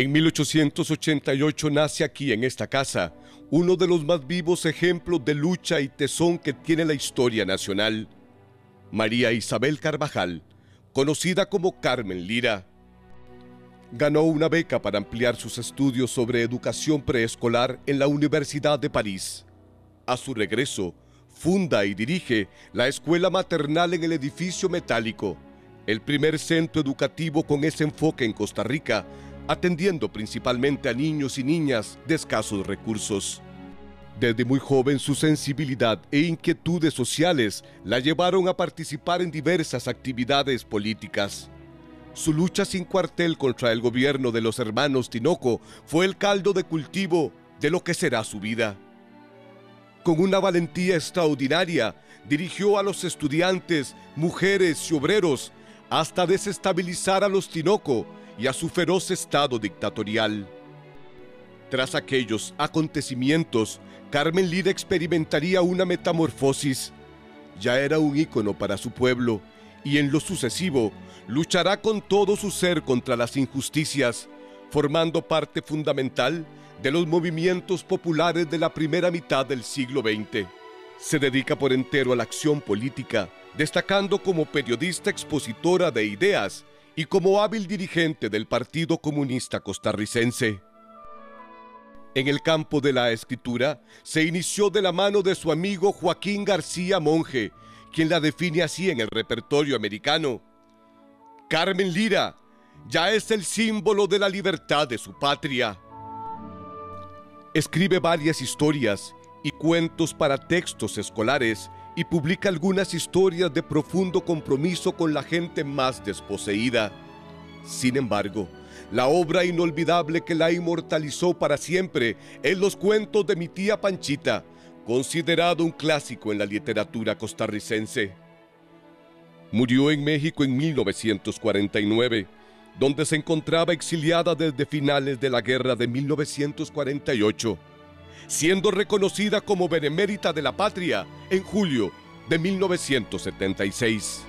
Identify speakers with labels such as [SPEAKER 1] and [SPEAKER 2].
[SPEAKER 1] En 1888 nace aquí en esta casa uno de los más vivos ejemplos de lucha y tesón que tiene la historia nacional, María Isabel Carvajal, conocida como Carmen Lira. Ganó una beca para ampliar sus estudios sobre educación preescolar en la Universidad de París. A su regreso, funda y dirige la escuela maternal en el edificio metálico, el primer centro educativo con ese enfoque en Costa Rica, atendiendo principalmente a niños y niñas de escasos recursos. Desde muy joven su sensibilidad e inquietudes sociales la llevaron a participar en diversas actividades políticas. Su lucha sin cuartel contra el gobierno de los hermanos Tinoco fue el caldo de cultivo de lo que será su vida. Con una valentía extraordinaria, dirigió a los estudiantes, mujeres y obreros hasta desestabilizar a los Tinoco y a su feroz estado dictatorial. Tras aquellos acontecimientos, Carmen Lira experimentaría una metamorfosis. Ya era un ícono para su pueblo y en lo sucesivo luchará con todo su ser contra las injusticias, formando parte fundamental de los movimientos populares de la primera mitad del siglo XX. Se dedica por entero a la acción política, destacando como periodista expositora de ideas y como hábil dirigente del Partido Comunista Costarricense. En el campo de la escritura, se inició de la mano de su amigo Joaquín García Monge, quien la define así en el repertorio americano. Carmen Lira ya es el símbolo de la libertad de su patria. Escribe varias historias y cuentos para textos escolares y publica algunas historias de profundo compromiso con la gente más desposeída. Sin embargo, la obra inolvidable que la inmortalizó para siempre es los cuentos de mi tía Panchita, considerado un clásico en la literatura costarricense. Murió en México en 1949, donde se encontraba exiliada desde finales de la guerra de 1948, siendo reconocida como benemérita de la patria en julio de 1976.